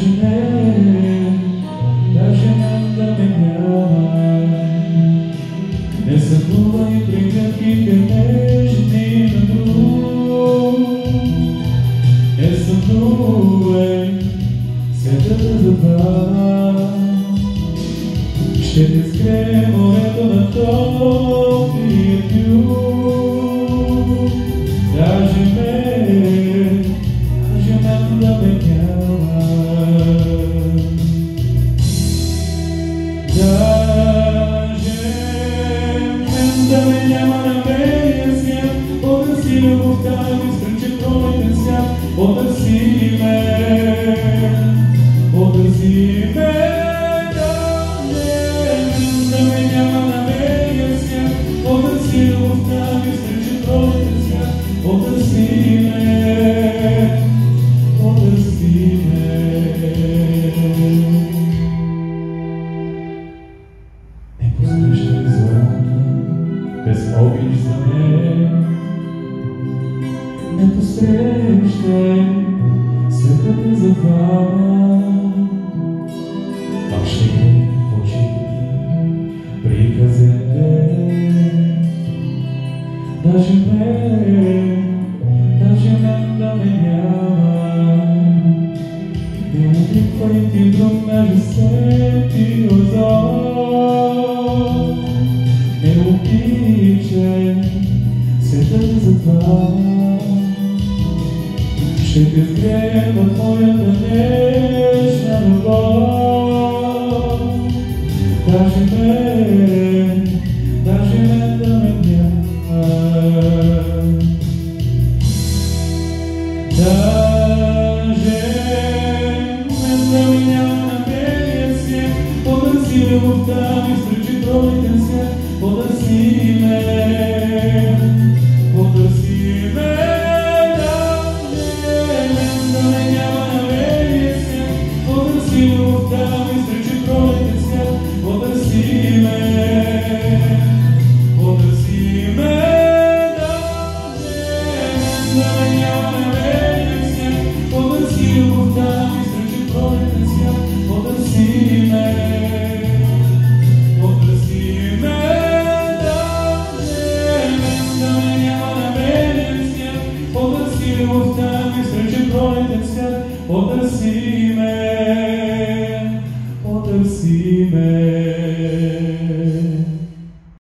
janela, da janela da minha alma Nessa lua e brilha que temes menino Essa nuvem senta de levar Ще те скре морето на топлия дюк Todas ouvis também Entre os três tem seu camisa vá Mas cheguei por ti, brigas em Da janela, da janela da E Eu não te foi entendo, mas eu sempre os olhos Eu quis trem Certeza vai Cheio de greva, moia da mesma no bom Dá-me dá-me da manhã Dá-me da manhã na PSC O Brasil é mortal